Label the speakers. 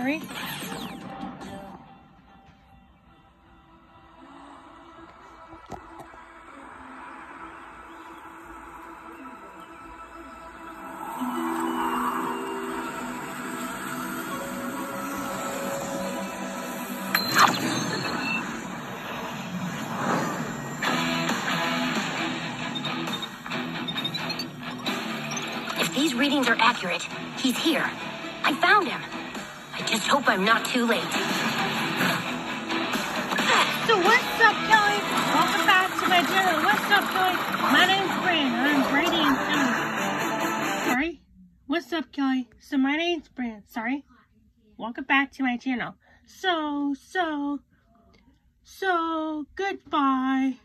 Speaker 1: Hurry.
Speaker 2: If these readings are accurate, he's here. I found him. Just hope I'm not too late.
Speaker 1: So what's up, Kelly? Welcome back to my channel. What's up, Kelly? My name's Brand. I'm Brady and... Sorry? What's up, Kelly? So my name's Brand. Sorry? Welcome back to my channel. So, so, so, goodbye.